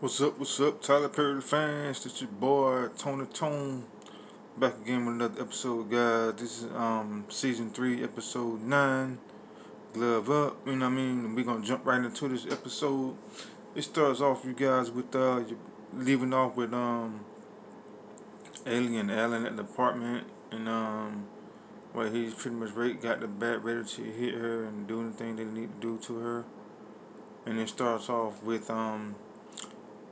What's up, what's up, Tyler Perry fans? This your boy, Toni Tone. Back again with another episode, guys. This is um season 3, episode 9. Glove up, you know what I mean? We're gonna jump right into this episode. It starts off, you guys, with uh, leaving off with um Alien Allen at the apartment, and um, where he's pretty much ready, got the bat ready to hit her and do anything they need to do to her. And it starts off with um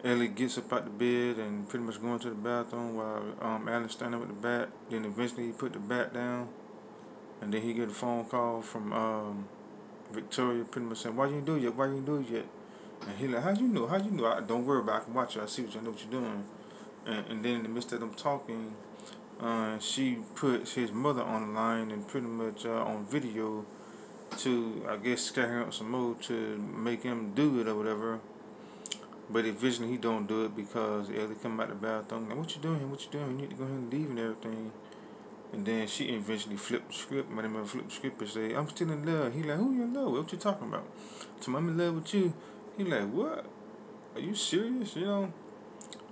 Ellie gets up out the bed and pretty much going to the bathroom while um, Alan's standing with the bat. Then eventually he put the bat down. And then he get a phone call from um, Victoria pretty much saying, why you do it yet? Why you do it yet? And he like, how you know? How you know? I, don't worry about it. I can watch you. I see what you know what you're doing. And, and then in the midst of them talking, uh, she puts his mother on the line and pretty much uh, on video to, I guess, scare him up some more to make him do it or whatever. But eventually he don't do it because Ellie come out the bathroom like, what you doing? What you doing? You need to go ahead and leave and everything. And then she eventually flipped the script, made him flip the script and say, I'm still in love. He like, who you in love with? What you talking about? So I'm in love with you. He like, what? Are you serious? You know?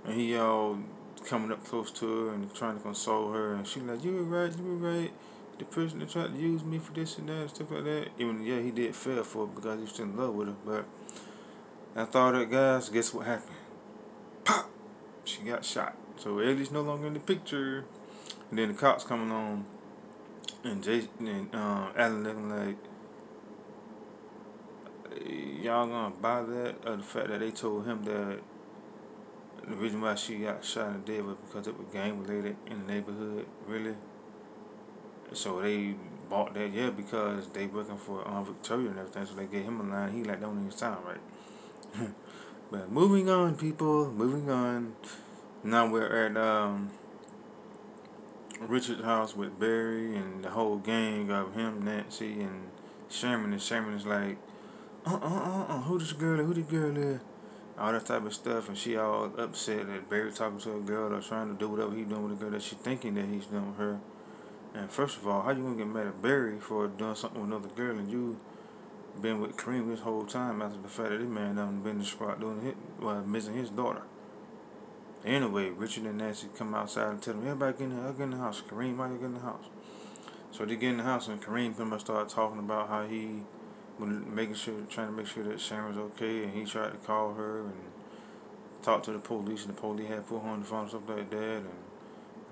And he all coming up close to her and trying to console her. And she like, you were right, you were right. The person that tried to use me for this and that and stuff like that. Even, yeah, he did fail for it because he was still in love with her. But after all that, guys, guess what happened? Pop! She got shot. So Ellie's no longer in the picture. And then the cops coming on. And Jason and uh, Alan looking like, y'all gonna buy that? Or the fact that they told him that the reason why she got shot the dead was because it was gang related in the neighborhood, really. So they bought that, yeah, because they working for um, Victoria and everything. So they gave him a line. He like, don't even sound right. but moving on, people. Moving on. Now we're at um, Richard's house with Barry and the whole gang of him, Nancy, and Sherman. And Sherman is like, uh uh uh uh, who this girl? is? Who this girl is? All that type of stuff, and she all upset that Barry talking to a girl or trying to do whatever he doing with a girl that she thinking that he's doing with her. And first of all, how you gonna get mad at Barry for doing something with another girl and you been with Kareem this whole time after the fact that this man done been squad doing his, well, missing his daughter. Anyway, Richard and Nancy come outside and tell them, everybody get in the, get in the house. Kareem, why you get in the house? So they get in the house and Kareem pretty much started talking about how he was making sure, trying to make sure that Sharon was okay and he tried to call her and talk to the police and the police had put her on the phone and stuff like that and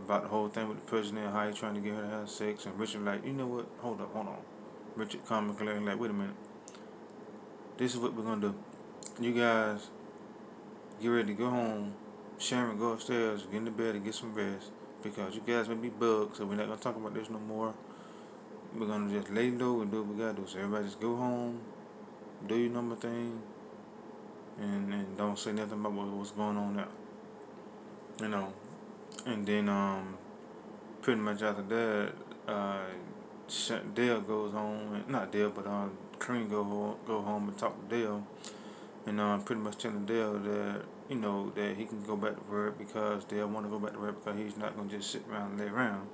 about the whole thing with the president, how he trying to get her to have sex and Richard like, you know what, hold up, hold on. Richard calm and like, wait a minute this is what we're gonna do. You guys get ready to go home. Sharon, go upstairs, get in the bed and get some rest. Because you guys may be bugged, so we're not gonna talk about this no more. We're gonna just lay low and do what we gotta do. So everybody just go home, do your number thing, and and don't say nothing about what, what's going on now. You know. And then um pretty much after that, uh Dale goes home, not Dale, but um Kareem go go home and talk to Dale, and um, pretty much telling Dale that you know that he can go back to work because Dale want to go back to work because he's not gonna just sit around and lay around.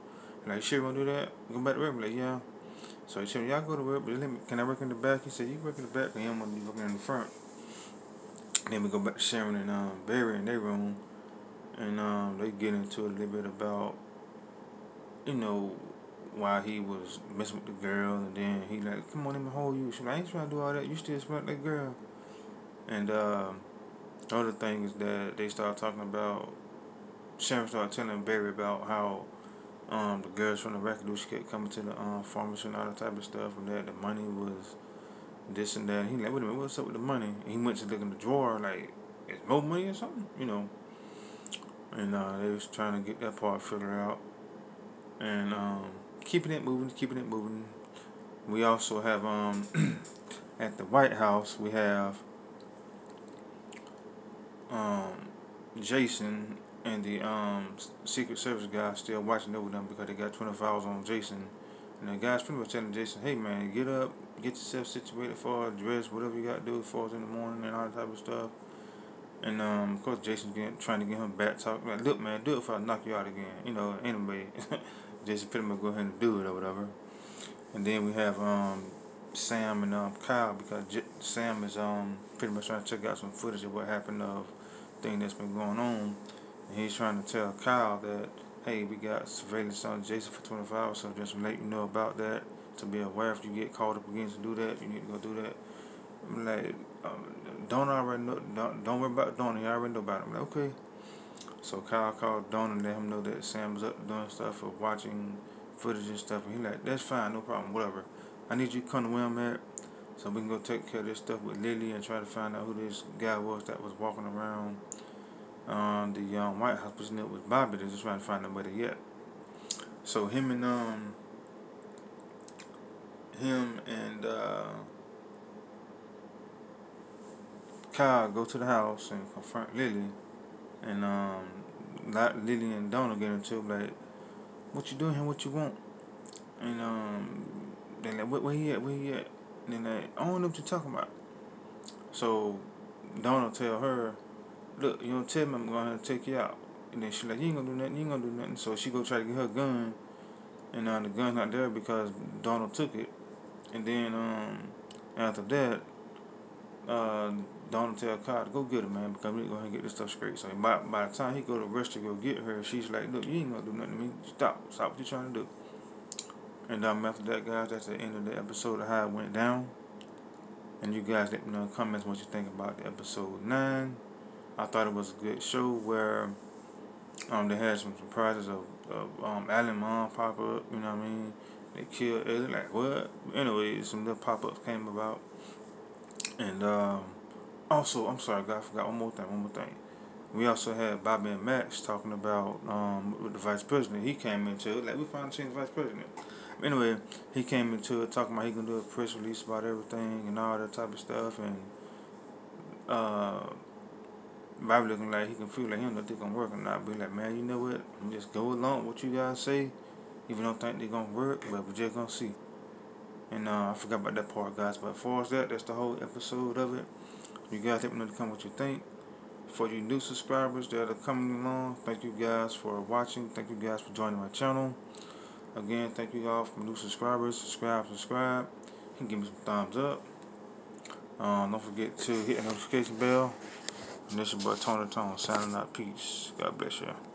And like, sure, gonna do that? Go back to work? I'm like, yeah. So he said, y'all go to work, but let me, can I work in the back? He said, you work in the back, but I'm gonna be working in the front. And then we go back to Sharon and um, Barry in their room, and um, they get into a little bit about, you know, while he was messing with the girl, and then he like, come on, let me hold you. She like, I ain't trying to do all that. You still smell like girl. And uh, other thing is that they start talking about. Sharon started telling Barry about how um, the girls from the record she kept coming to the um, pharmacy and all that type of stuff, and that the money was this and that. He like, wait a minute, what's up with the money? And he went to look in the drawer, like, is more money or something, you know? And uh, they was trying to get that part figured out, and um, keeping it moving, keeping it moving. We also have um at the White House we have um Jason and the um Secret Service guy still watching over them because they got twenty four hours on Jason. And the guys pretty much telling Jason, hey man, get up, get yourself situated for a dress, whatever you got to do for us in the morning and all that type of stuff. And um, of course, Jason's getting, trying to get him back talk. Like, look, man, do it if I knock you out again. You know, anyway. pretty much go ahead and do it or whatever. And then we have um, Sam and um, Kyle because J- Sam is um, pretty much trying to check out some footage of what happened of thing that's been going on. And he's trying to tell Kyle that, hey, we got surveillance on Jason for 24 hours, so just let you know about that, to be aware if you get called up again to do that, you need to go do that. I'm like, um, don't already know, don't, don't worry about Donna, you already know about him. Like, okay. So Kyle called Donna and let him know that Sam was up doing stuff or watching footage and stuff. And he like, that's fine, no problem, whatever. I need you to come to where I'm at so we can go take care of this stuff with Lily and try to find out who this guy was that was walking around um, the um, White House, pushing it was Bobby. They're just trying to find nobody yet. So him and um him and uh, Kyle go to the house and confront Lily, and um, Lily and Donald get into like, "What you doing here? What you want?" And um, they like, "Where, where he at? Where he at?" And then like, "I don't know what you're talking about." So Donald tell her, "Look, you don't tell me I'm to take you out." And then she like, "You ain't gonna do nothing. You ain't gonna do nothing." So she go try to get her gun, and uh, the gun's not there because Donald took it. And then um, after that, uh, Donald tell Kyle to go get her, man, because we to go ahead and get this stuff straight. So by, by the time he go to rush to go get her, she's like, look, you ain't gonna do nothing to me. Stop. Stop what you trying to do. And um, after that, guys, that's the end of the episode of how it went down. And you guys let me know in the comments what you think about the episode 9. I thought it was a good show where um, they had some surprises of, of um, Alan Mom pop up, you know what I mean? They killed Eddie, like, what? Anyway, some little pop ups came about. And, um, also, I'm sorry, God, I forgot one more thing. One more thing. We also had Bobby and Max talking about um, the vice president. He came into it like we finally seen the vice president. Anyway, he came into it talking about he gonna do a press release about everything and all that type of stuff. And uh, Bobby looking like he can feel like he don't know if they're gonna work or not. Be like, man, you know what? I'm just go along with what you guys say. Even don't think they're gonna work, but we're just gonna see. And uh, I forgot about that part, guys. But as far as that, that's the whole episode of it. You guys let me know what you think. For you new subscribers that are coming along, thank you guys for watching. Thank you guys for joining my channel. Again, thank you all for new subscribers. Subscribe, subscribe. And give me some thumbs up. Um, don't forget to hit the notification bell. And this is your boy Toni Tone signing out. Peace. God bless you.